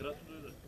Biraz duydu.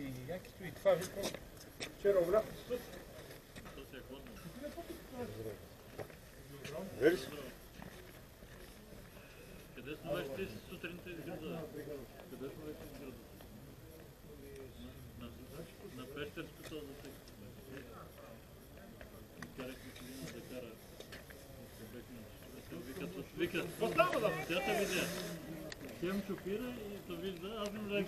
И якито и това викам. Вчера влях в съд. Вери си? Къде сме вече ти сутринта из града? Къде сме вече из града? На, Пещерското за тъй. Карахме си един да кара. Викат, викат, викат. Тя те видя. Хем шофира и те вижда, аз не знаех.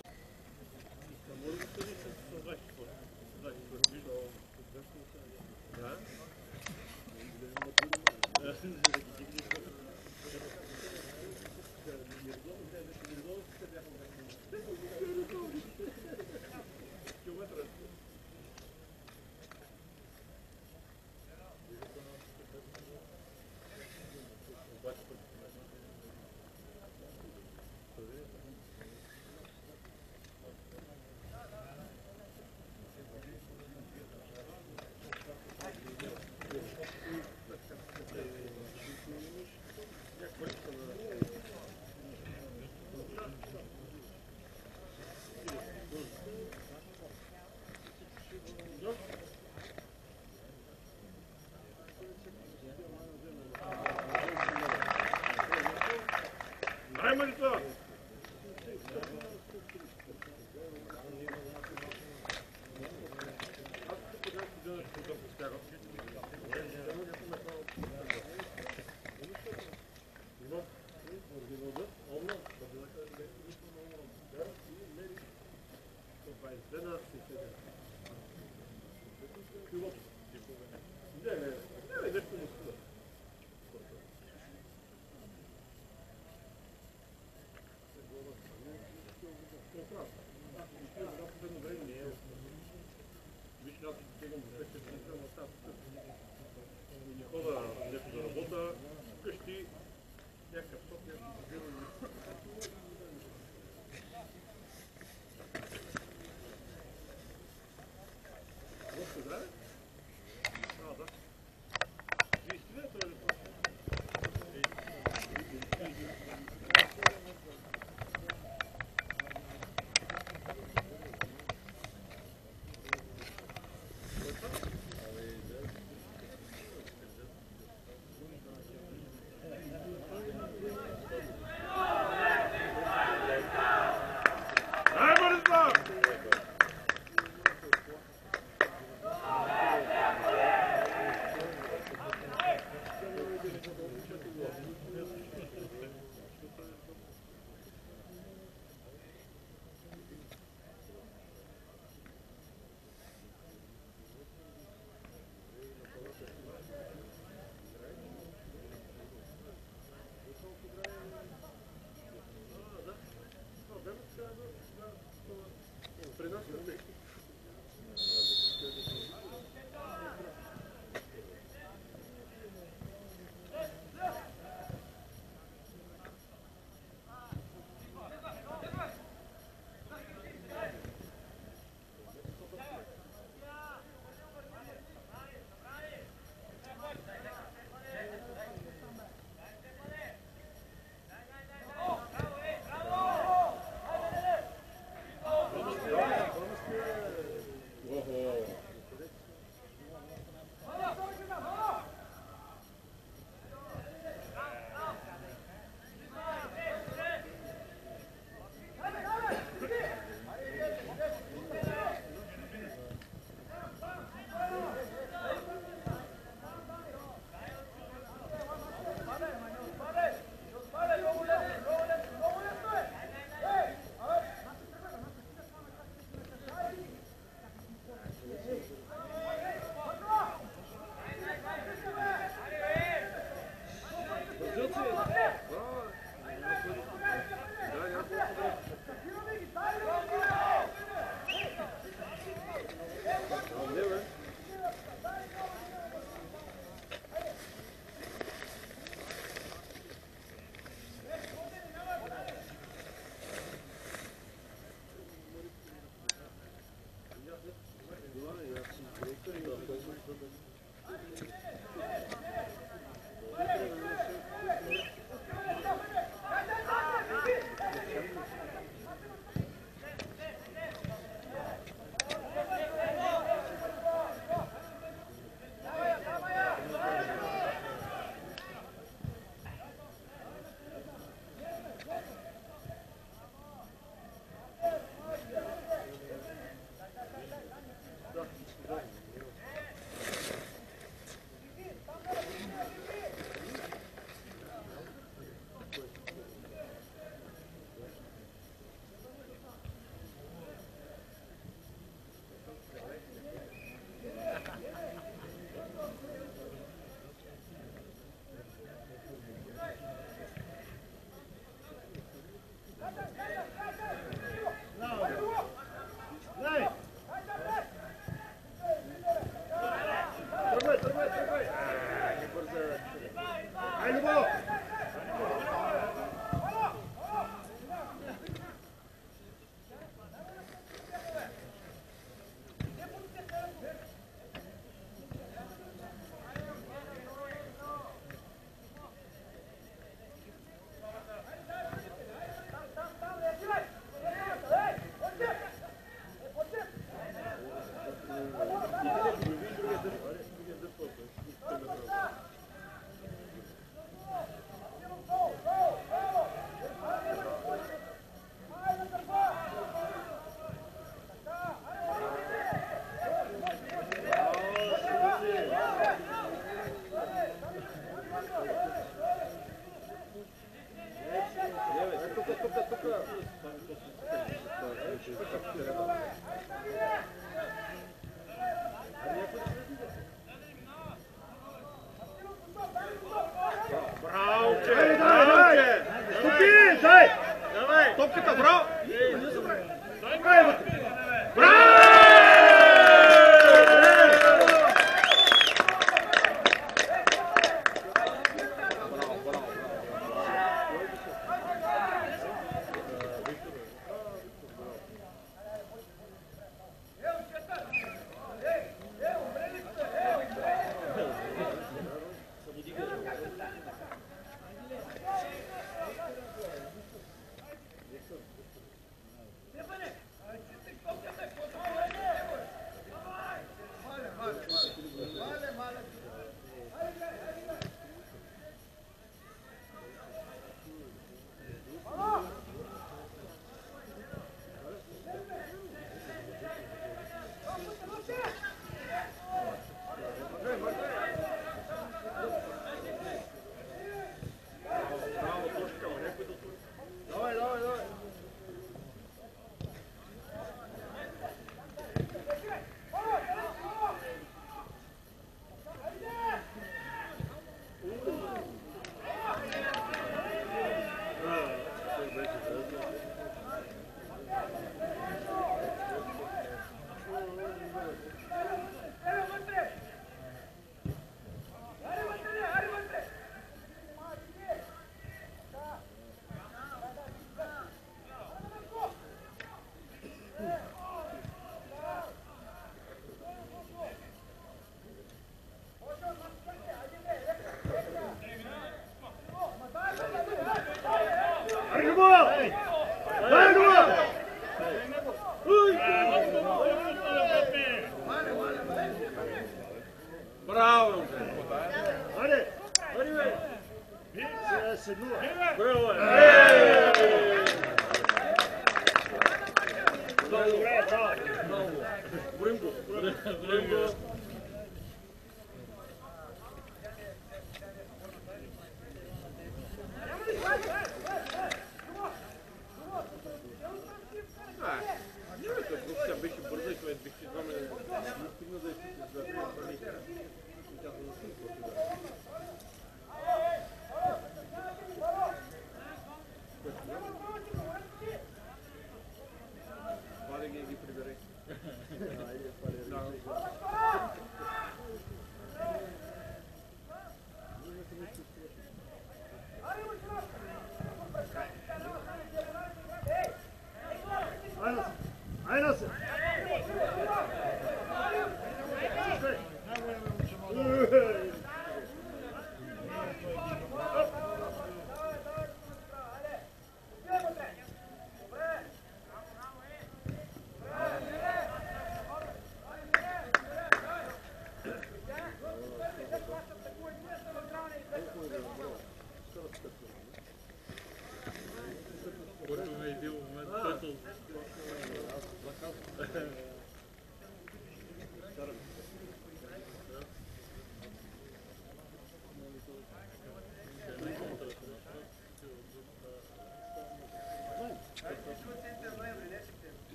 Не хода да работа, вкъщи някакъв сок, някакъв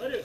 ある。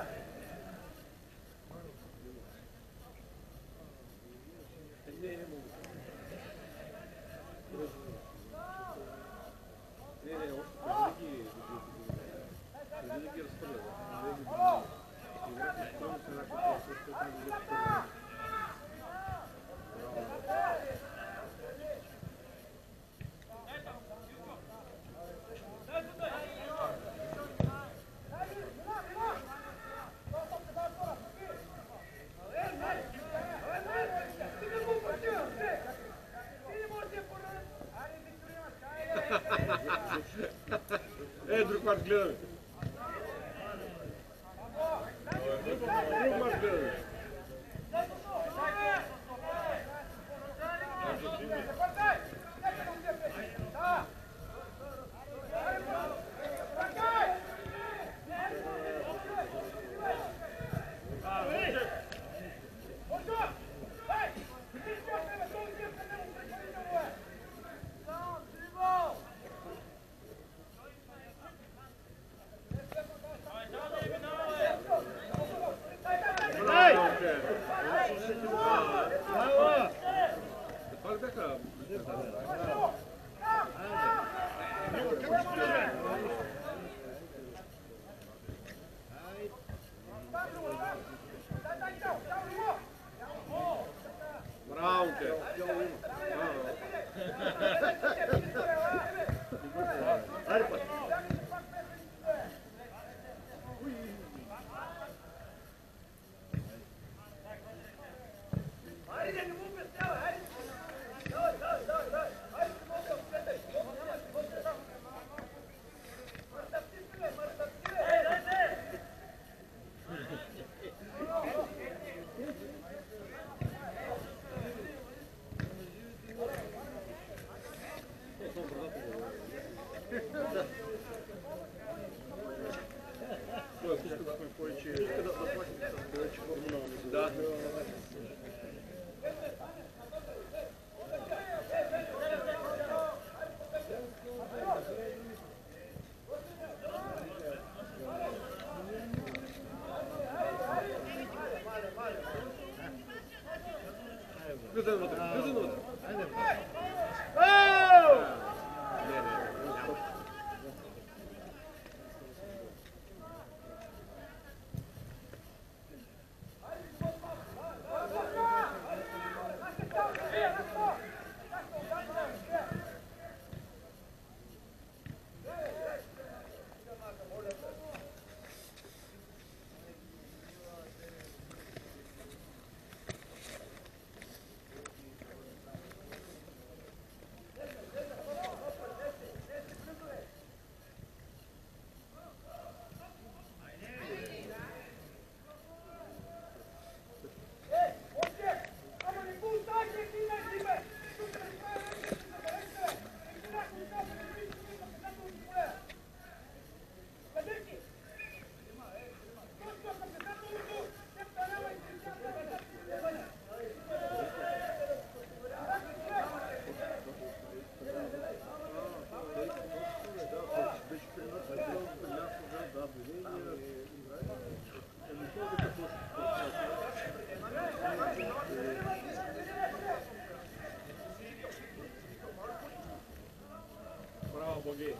particular um pouquinho.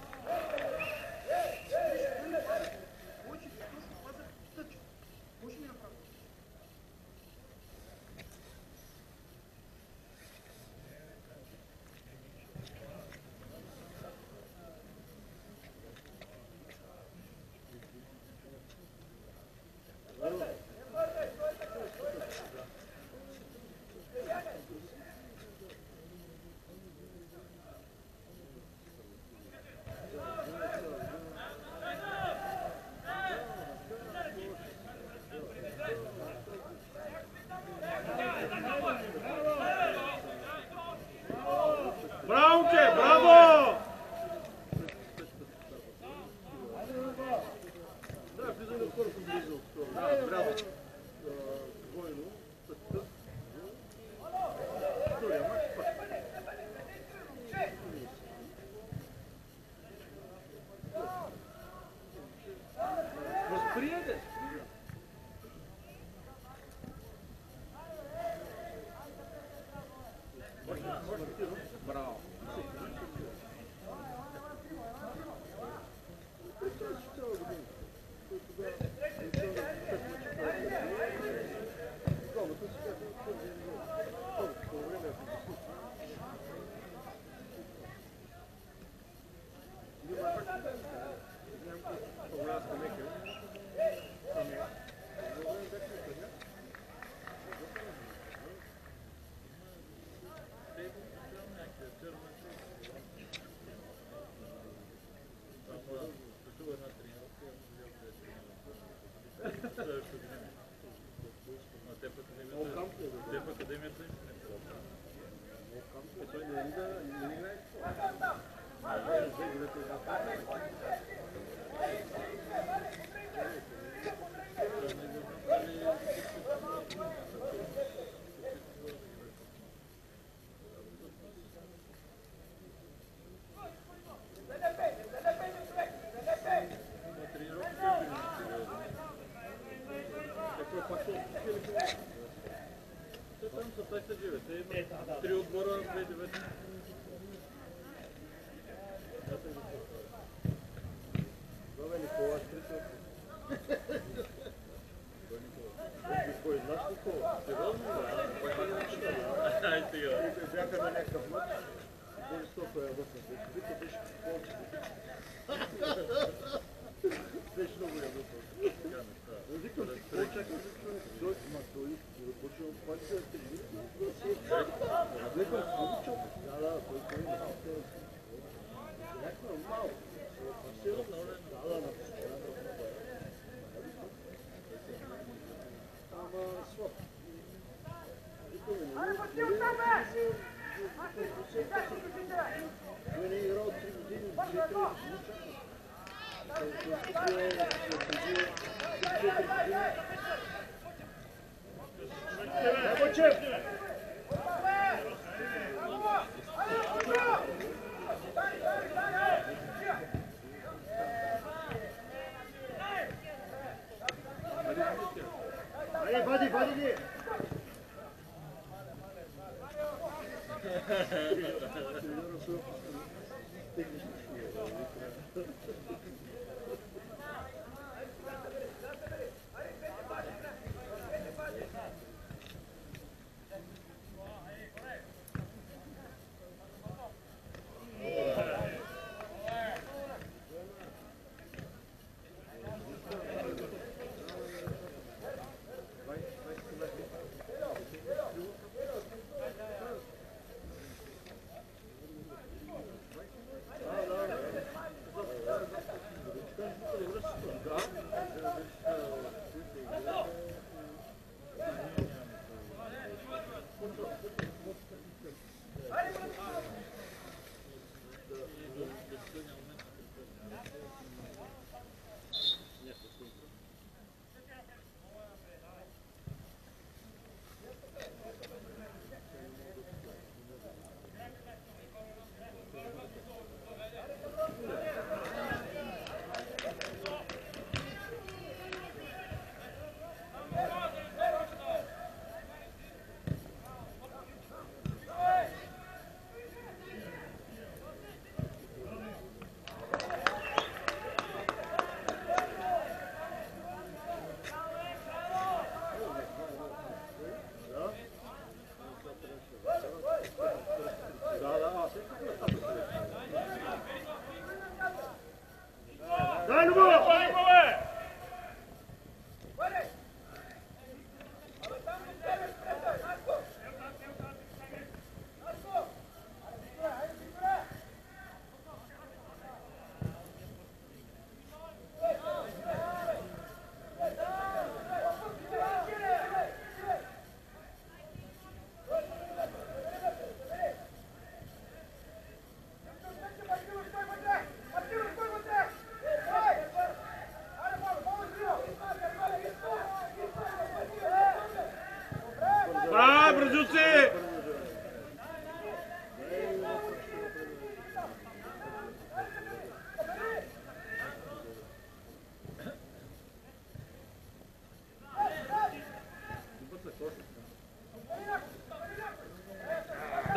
Obrigado.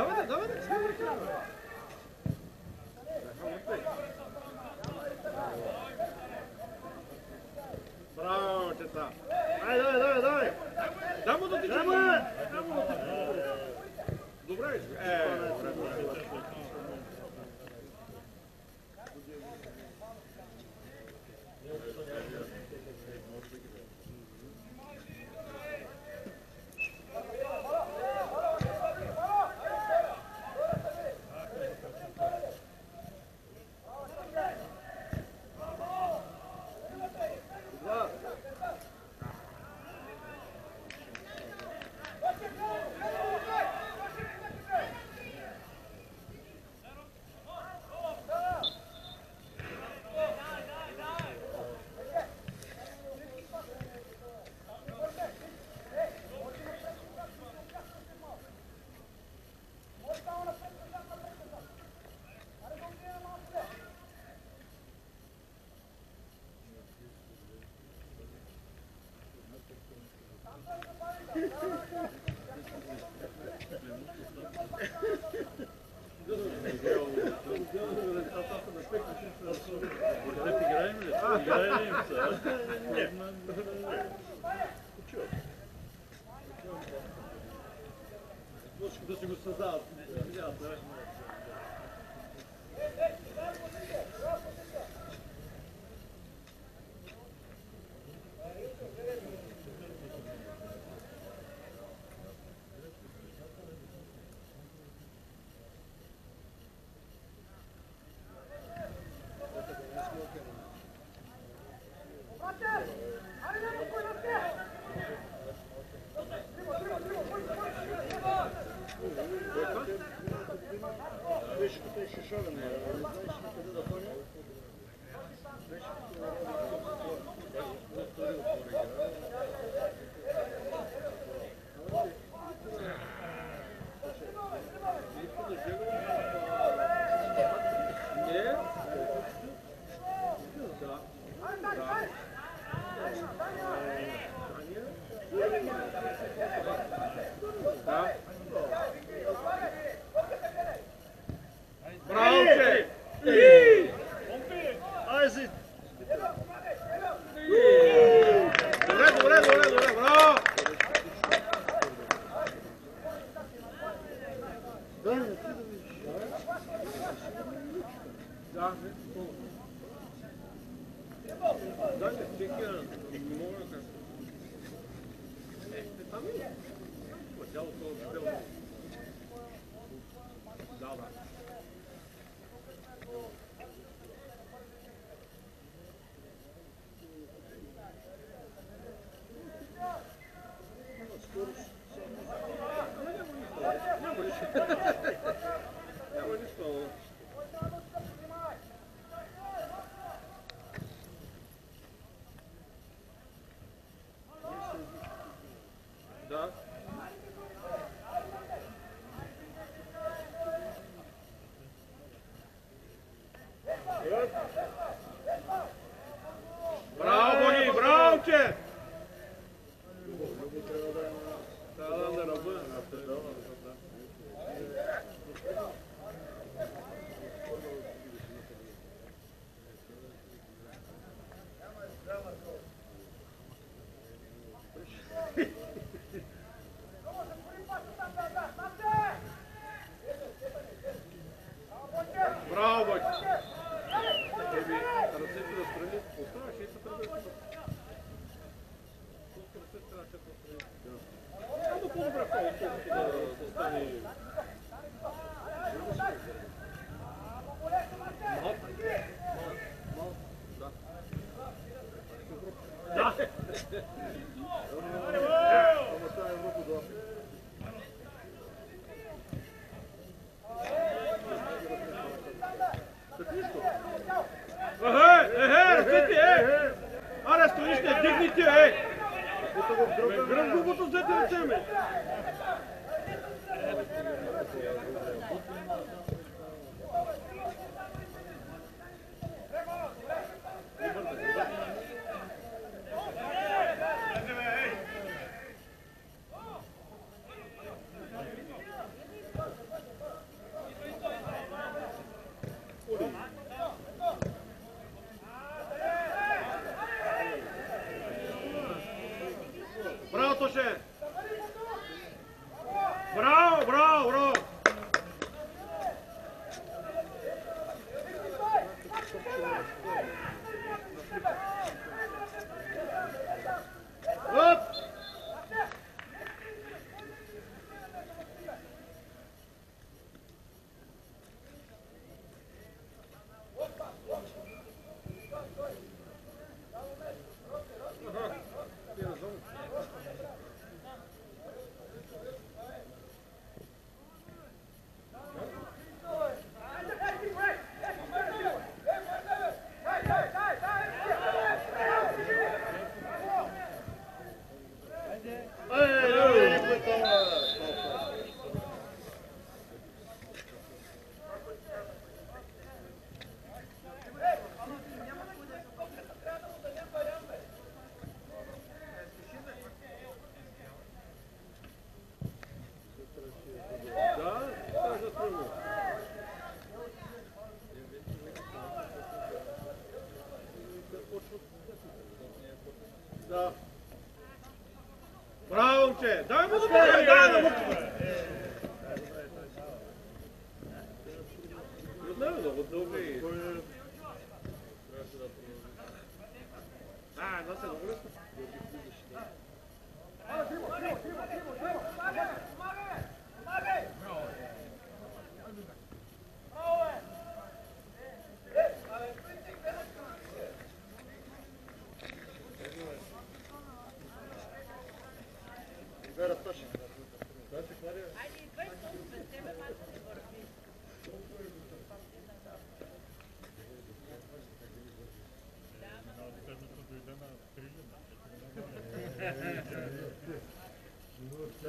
Давай, давай, давай. Браво, чета. Ай, давай, давай, давай. Дай му да ти Дай му! Добре, Е, Да ти играем ли? Играем се. да си го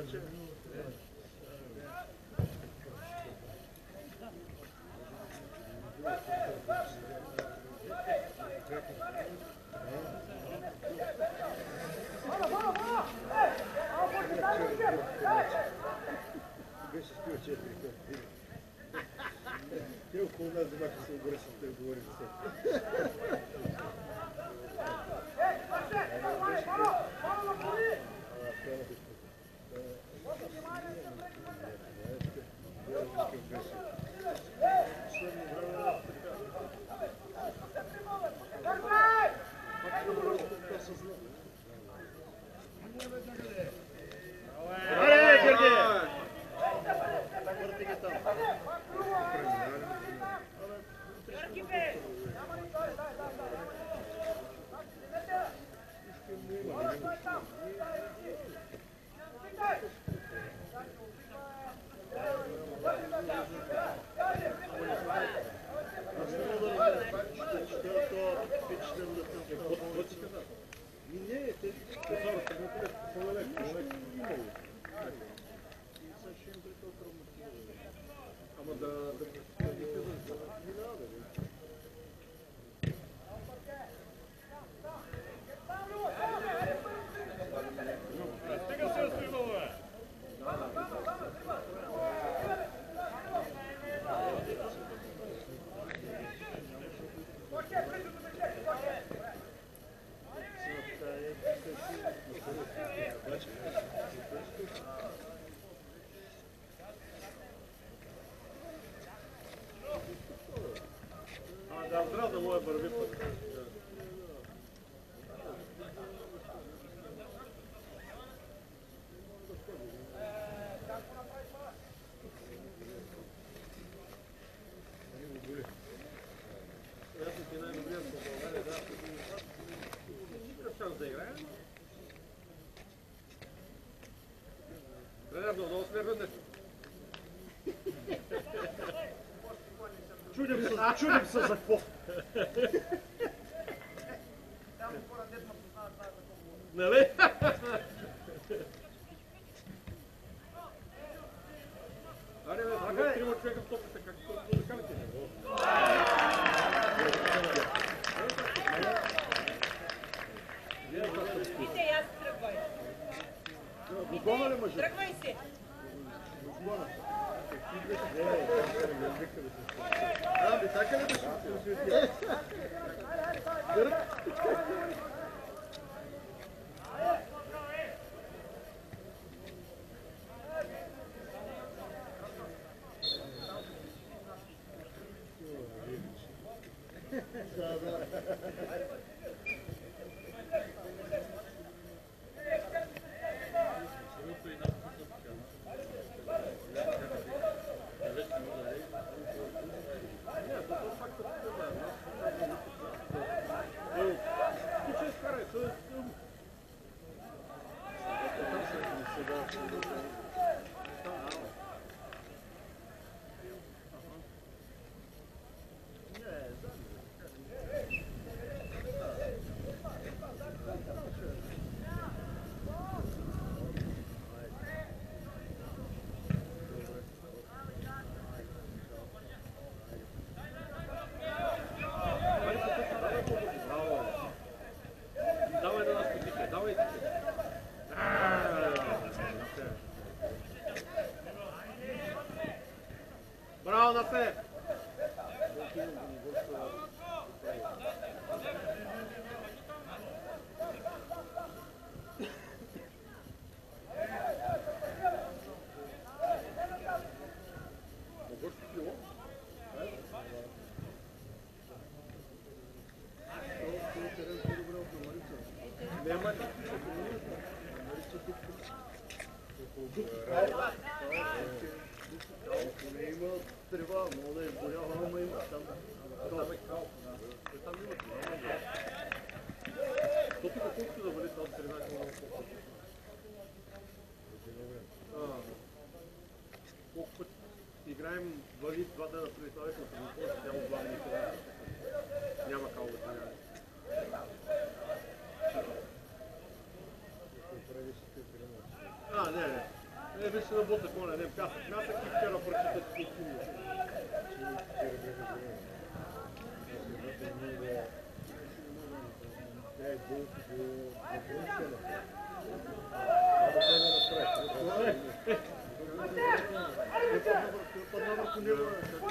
That's it. Dar zdravă voi vorbi pe Трябва да много сме родени. Чудим се, чудим се за какво. Нали? Аре, бе, е. тръгвай. Догона? Тръгвай се. Yes. ще работя по на ден пясък, мясък и вчера прочитах и Thank you.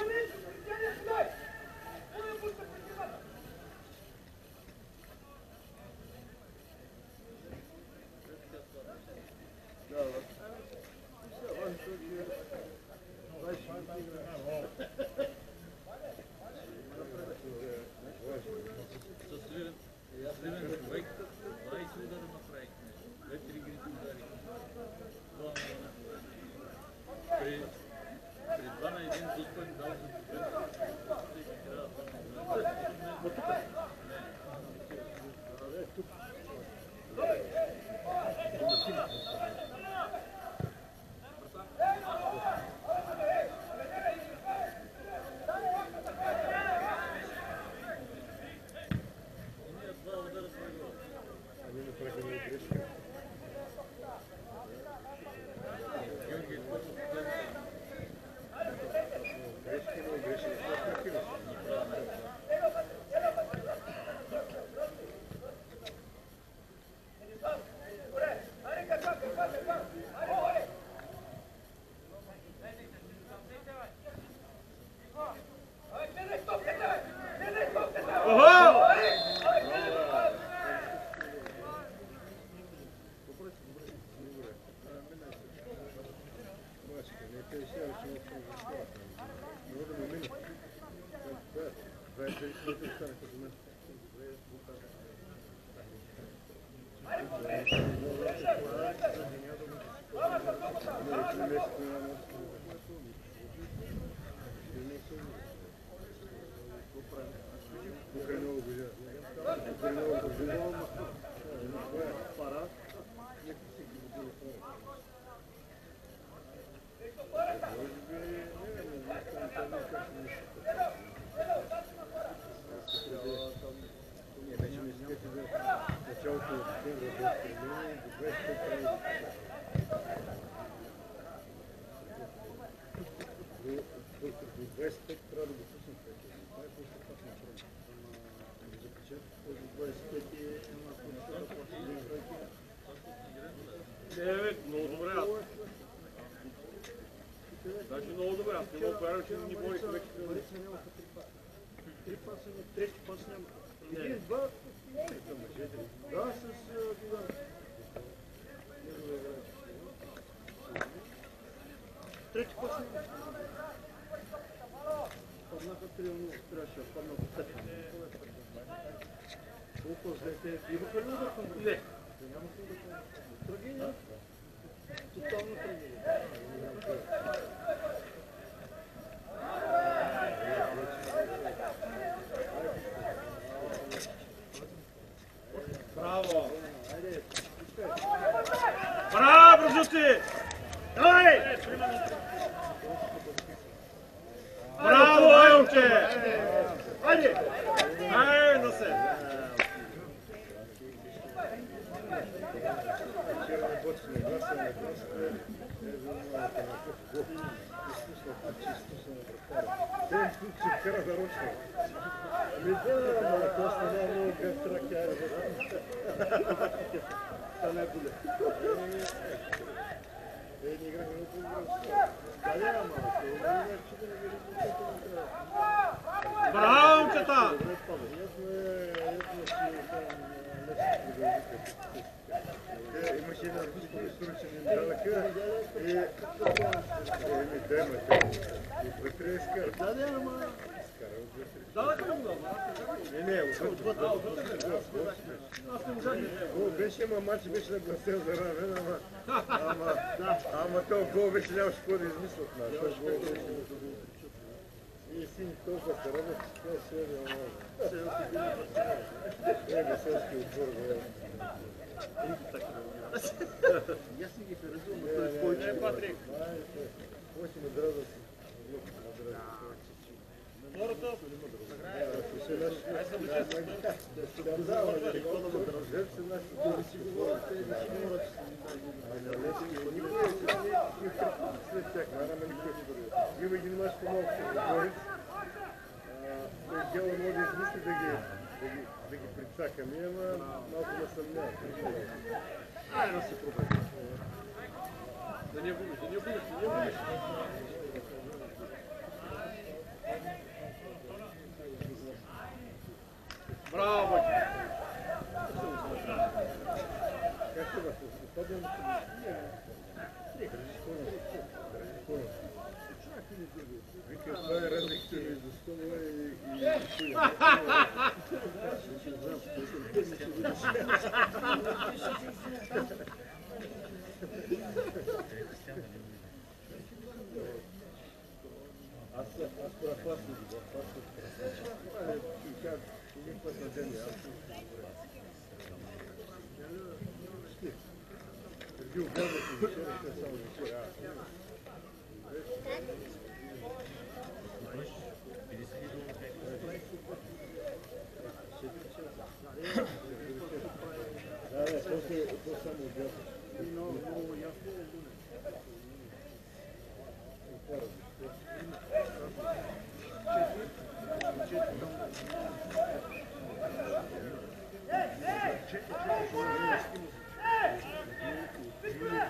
Democraram o time de Boricão. basıyor beraber ama ama ama Tovkovic'le spor izmiş tutmaz. Tovkovic. Isin тоже хорошо, все сегодня Я бесовский упор говорю. Я с ними перезумно, то есть получил. Патрик. 8 градусов. Мордов. Сыграешь? 125 kumok görüp дело многие смыслы такие, такие, такие прицака. Мне на малко да съмня. Ай, да се пробвай. Да не будеш, да не будеш, да не будеш. Bravo! As, as propostas Hey, hey!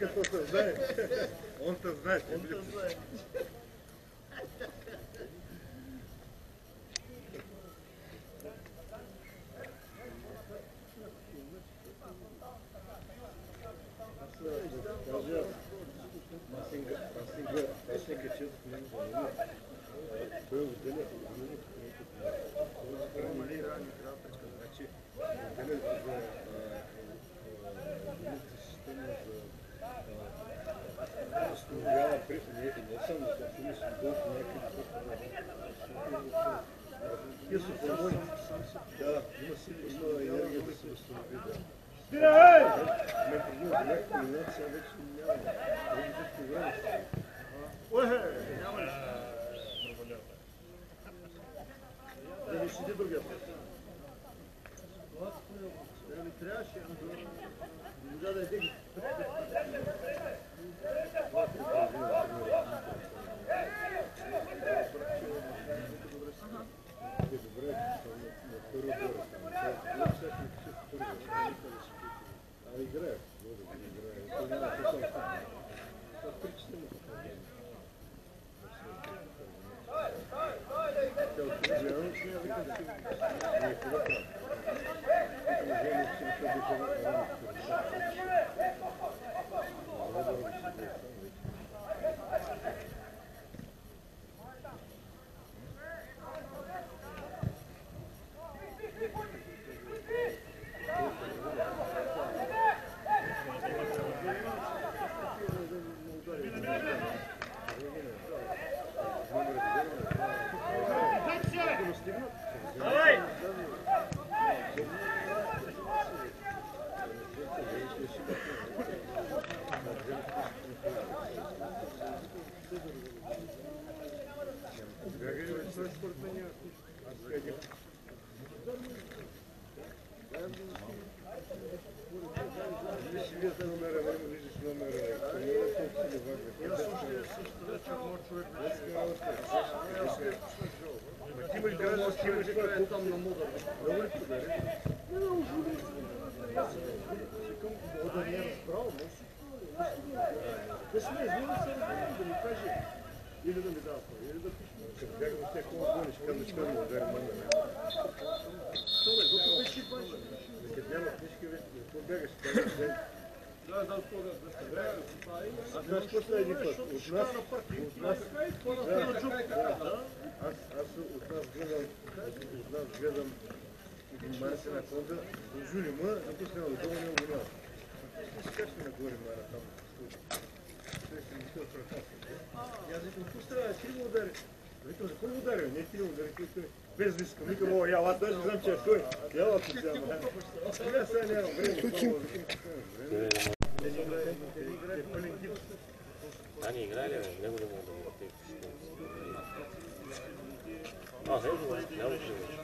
Он-то знает. Он-то знает. Да, има енергия да От нас, от нас, да, аз, аз от нас гледам, от нас гледам един Марси на конда, жули ма, напусне от дома, не го няма. Как ще нагоре мара там? Той се мисля от ръката. И аз викам, какво става, ти го удари? Викам, за кой го удари? Не ти го удари, той той. Без виска. Викам, о, я, аз даже не знам, че е той. Я, аз се взема. Сега сега нямам време. 何ぐらいでねるっていくしまあ全部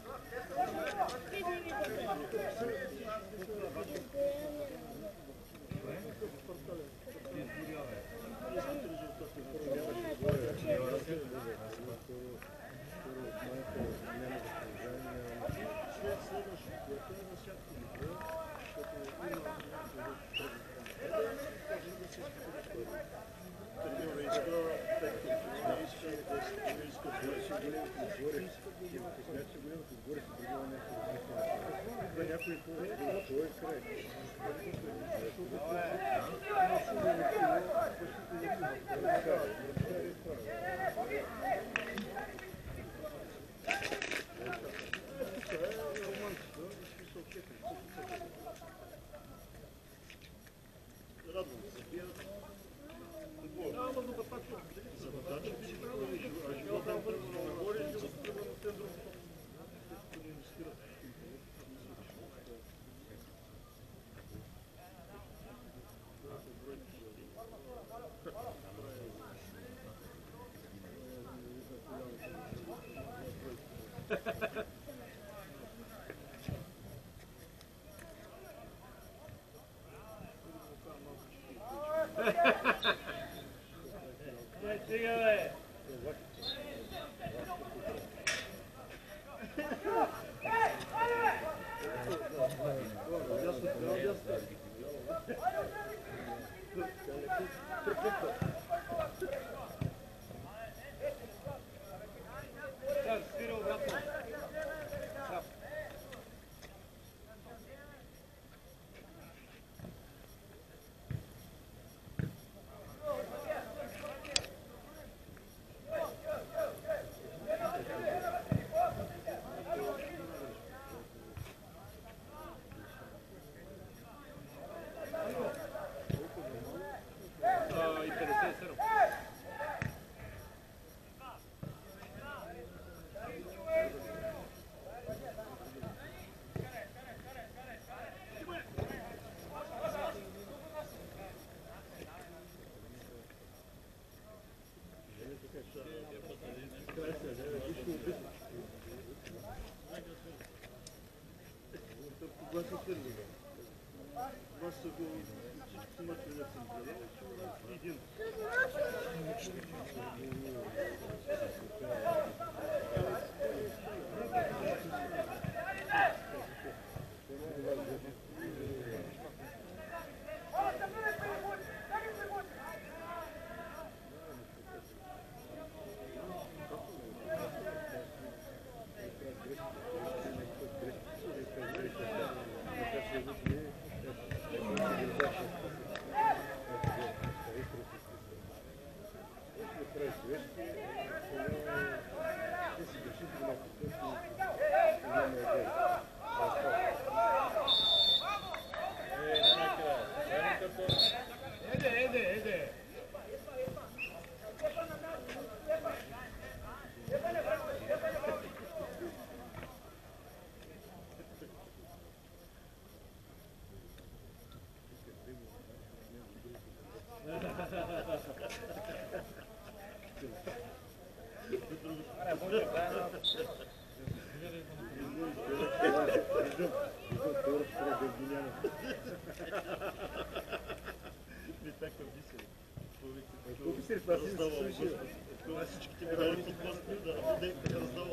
никой не Başlıkları gibi. Başlık o iki tutma söylesin diye. Şuradan gidin. раздавал. Масечки тебе раздавал.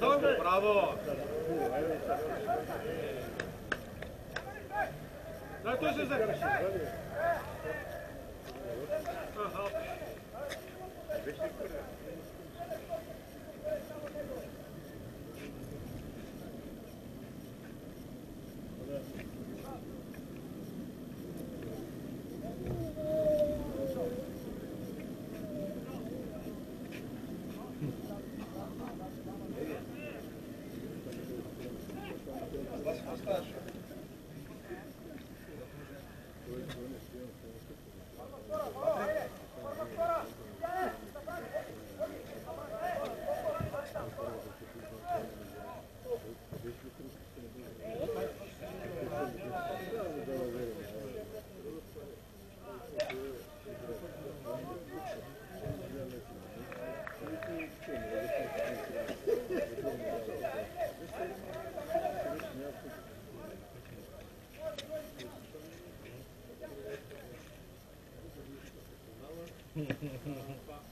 ¡Bravo! Yeah.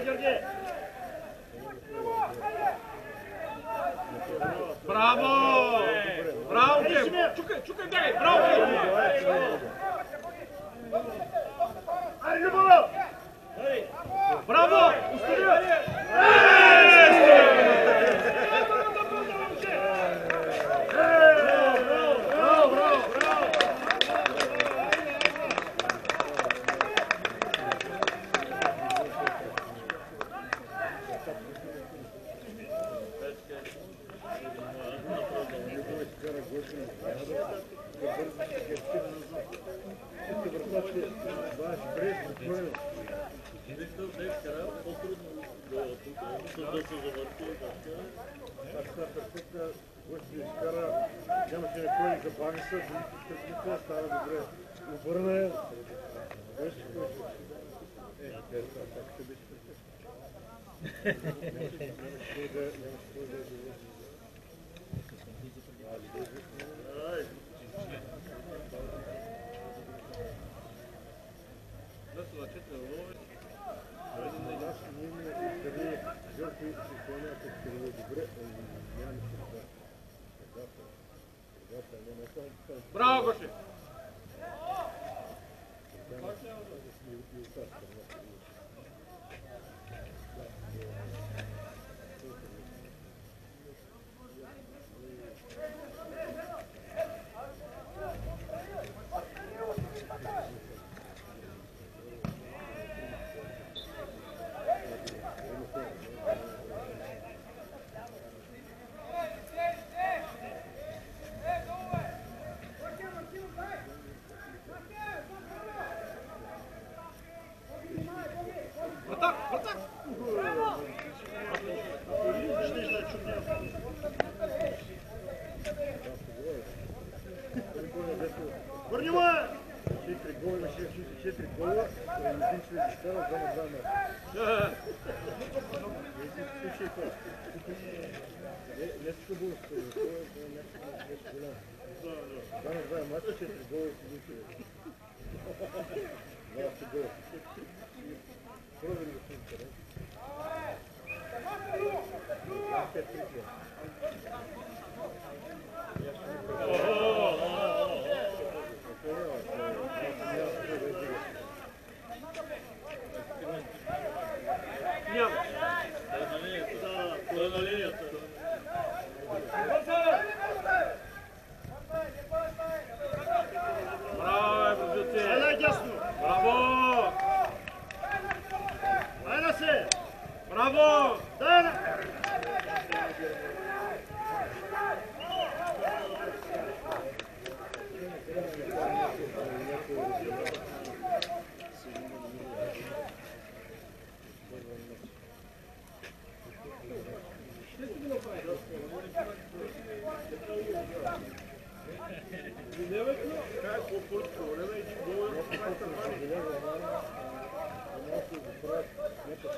Jorge! it.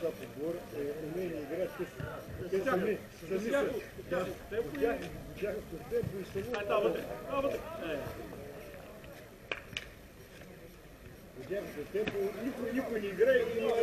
за подбор, умение играть. То есть, сами, сами, да, Дяков, Дебу и Саву. А, да, вот, а, вот. Дяков, Дебу, никто не играет, но...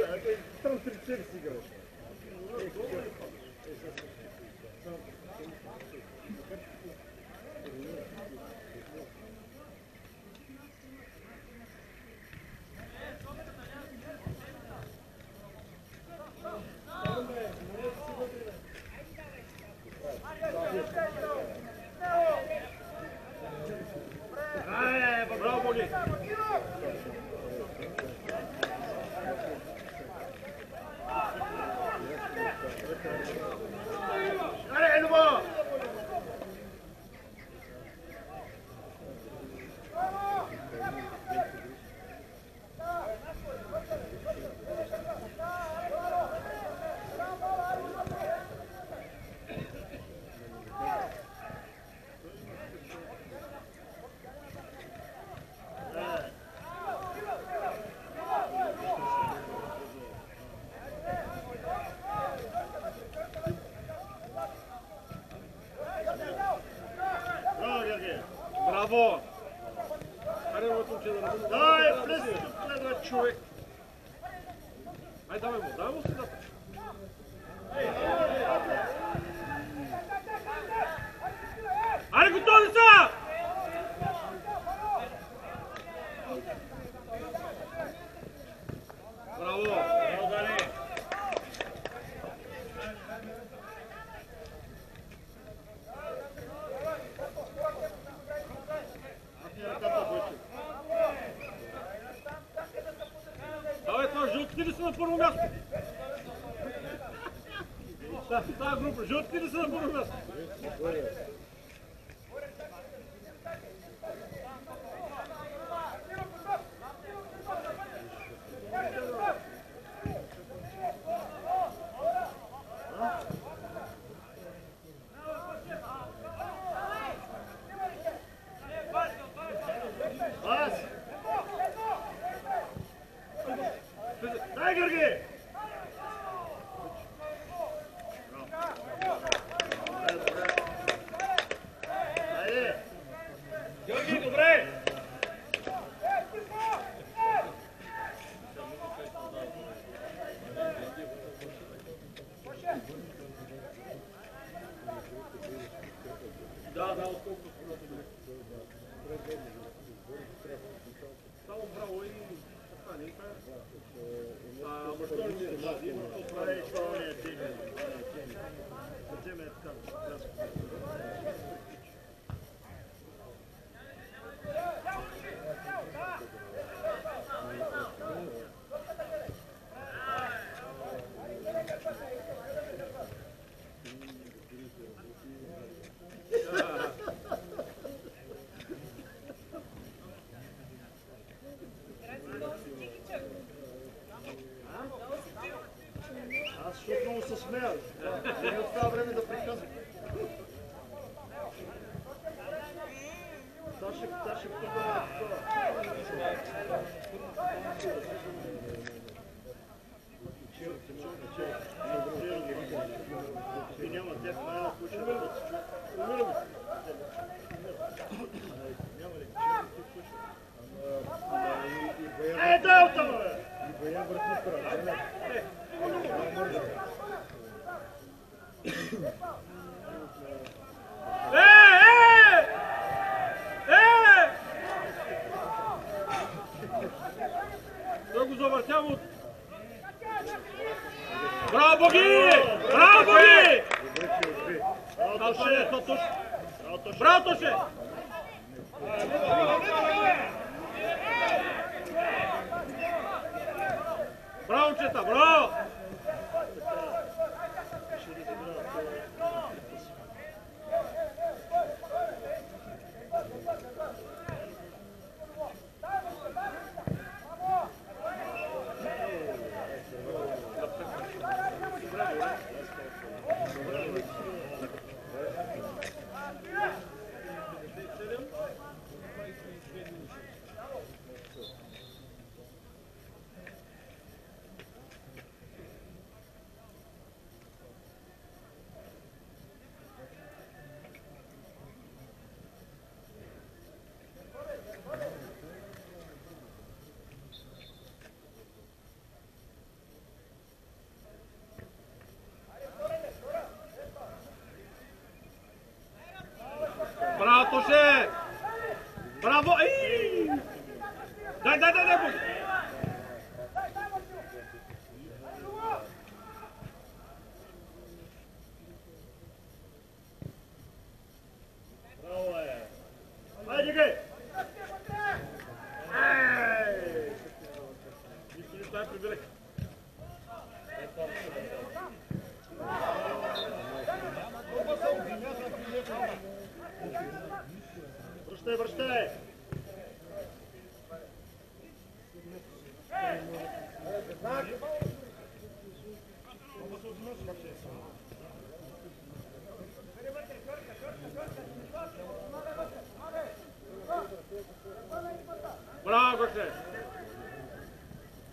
Bravo, Chris.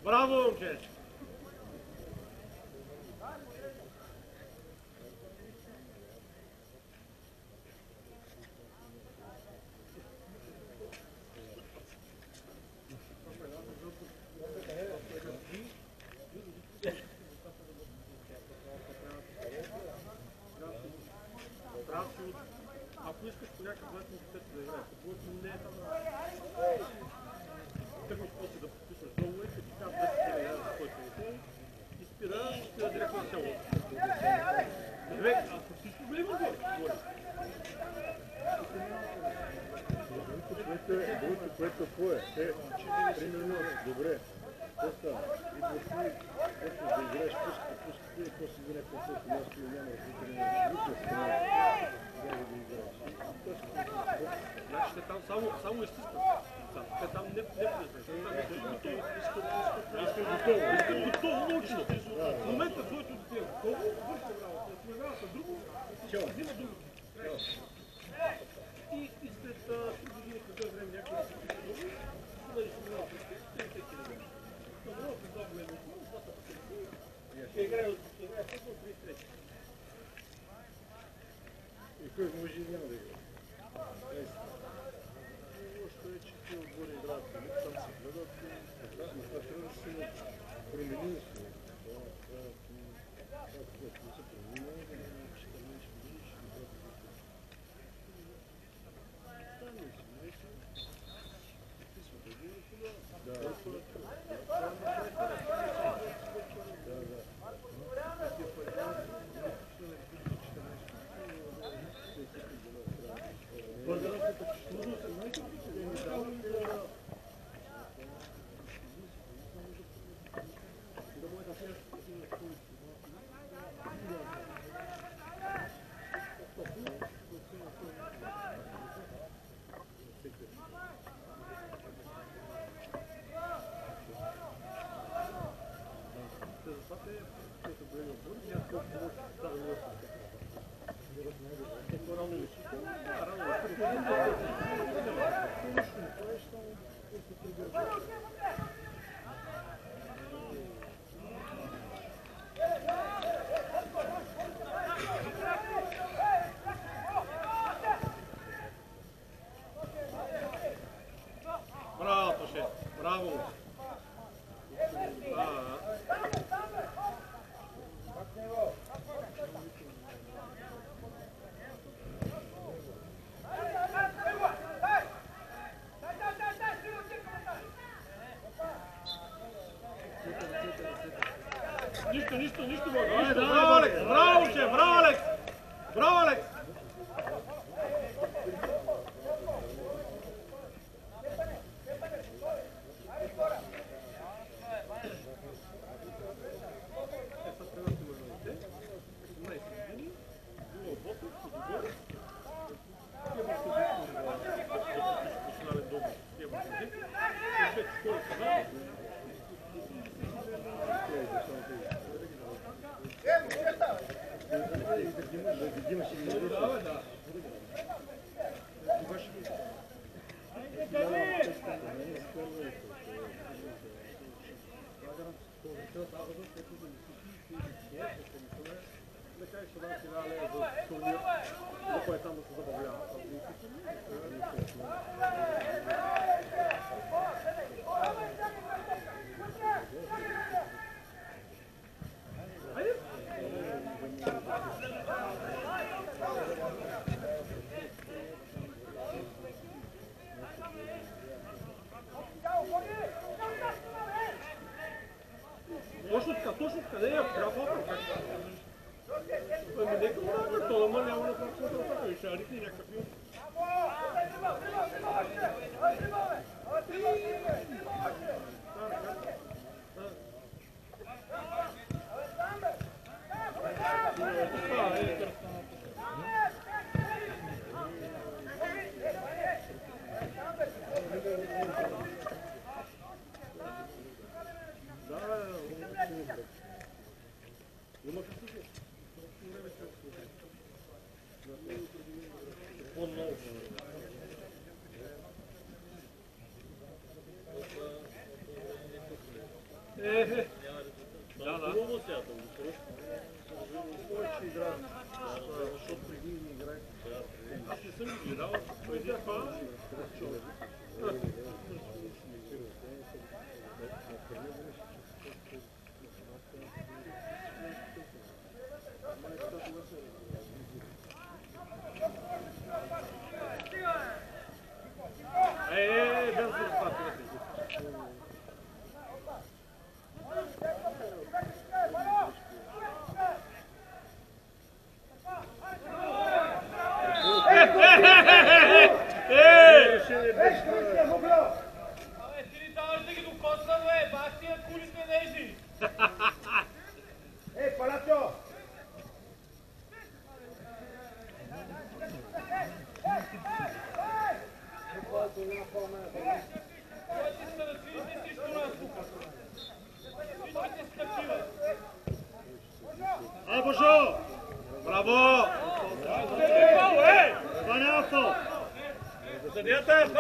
Bravo, Chris. Nisto, nisto, nisto, nisto.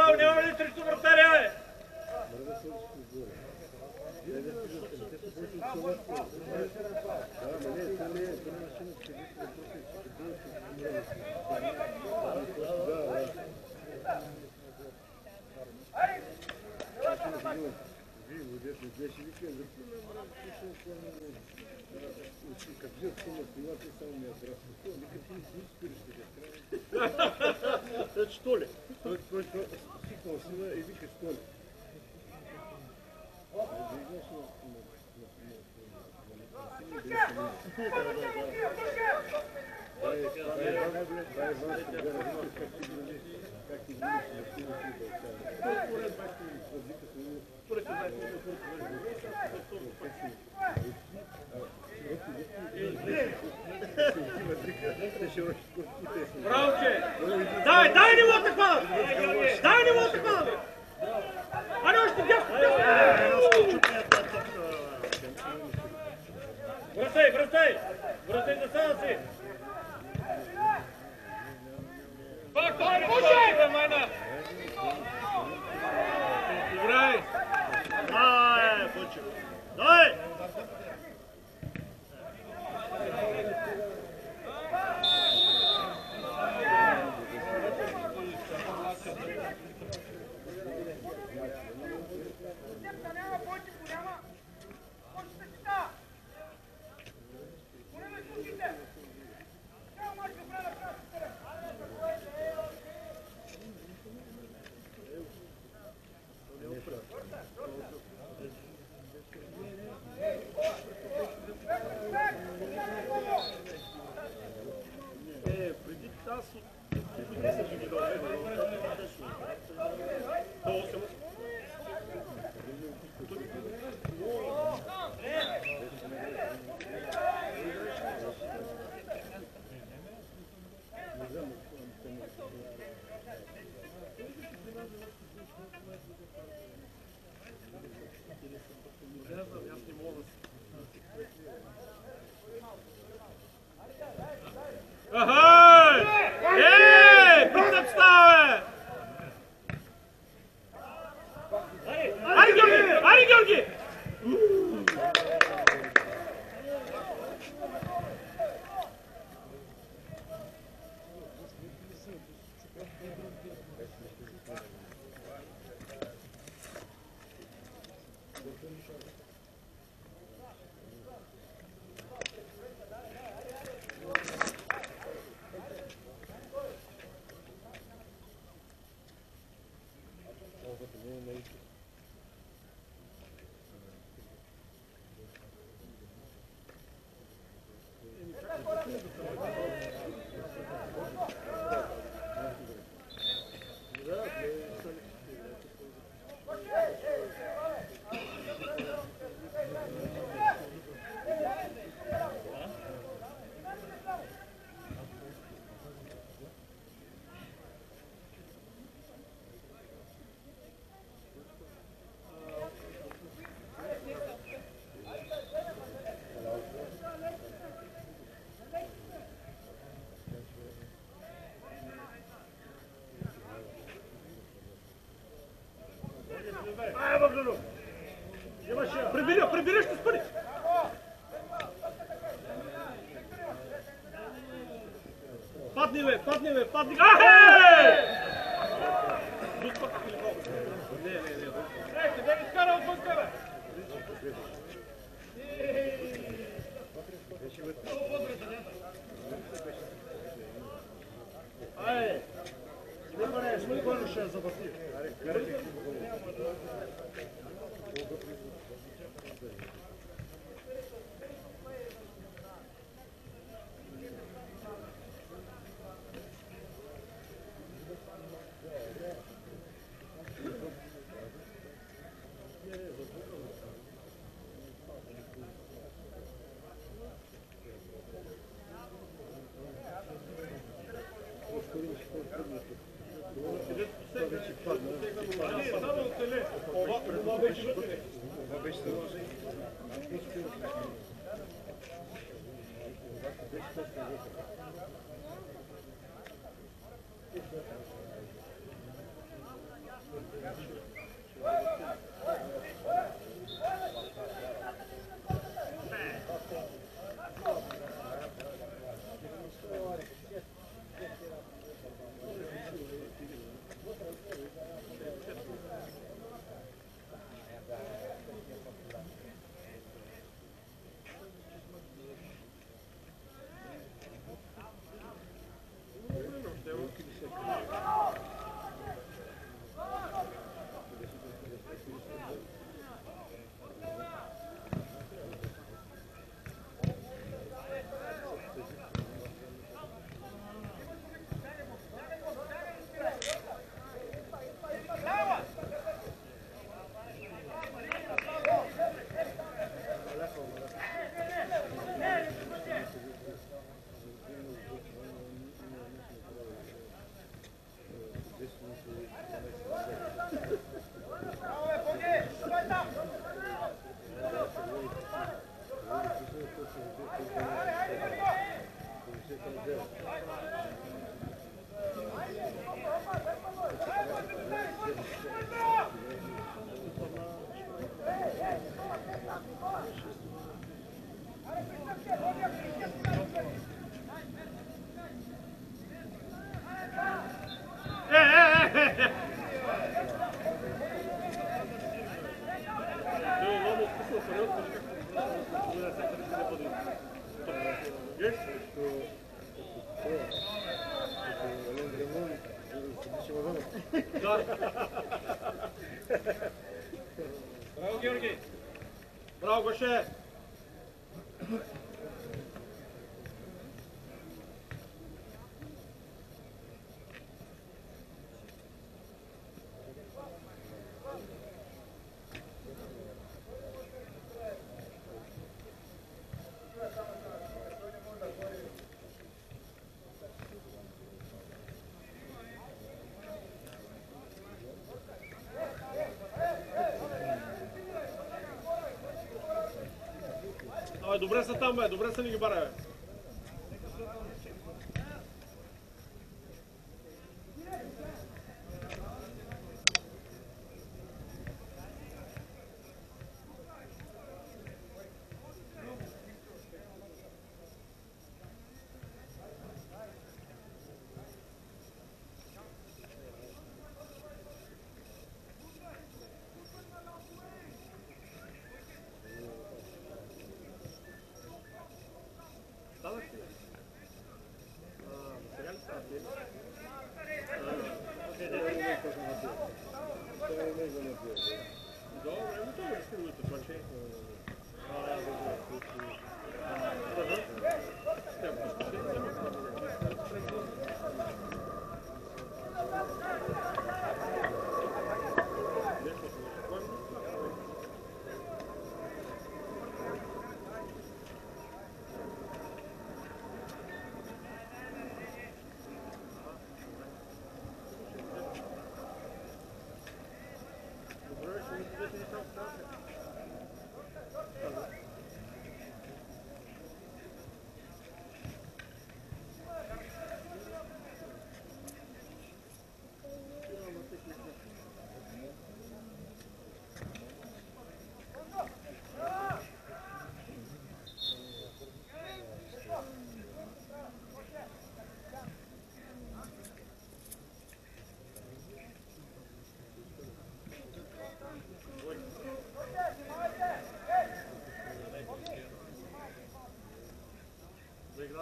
Съдията е фал, няма ли срещу вратаря, бе? Е, що ли? Это что ли? Стикнул сюда и видишь, что ли? Против Браво, че! Дай, дай ни лота хвана! Дай ни лота хвана! Ай, още дясно! Връщай, връщай! Връщай за себе си! Пак, пак, пушай! Майна! Играй! Ай, Бочо. Дай! Thank you. Прибери, прибери, ще спъни! Падни, бе, падни, бе, падни! Ахе! Добре са там, бе, добре са ни ги бара, бе.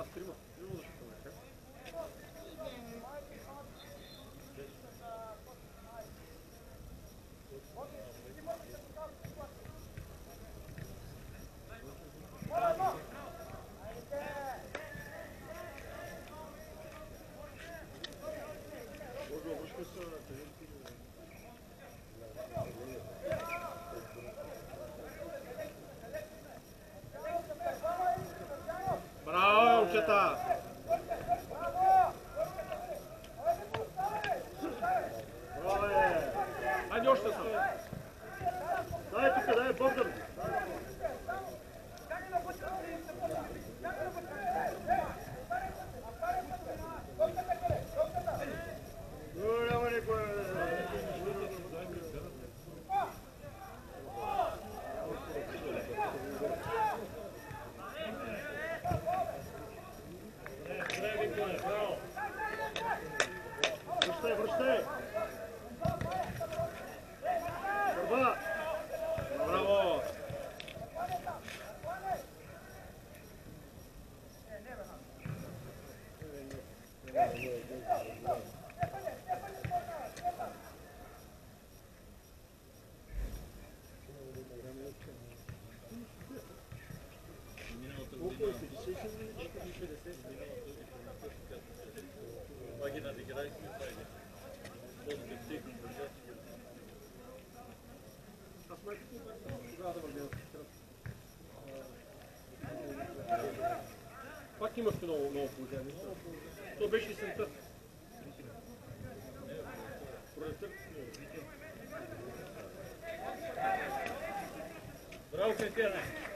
prima. имахте много, много положение. То беше есента. Пролетта. Браво, Кристиане!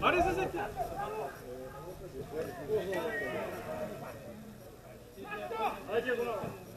Alles ist jetzt. Mach doch!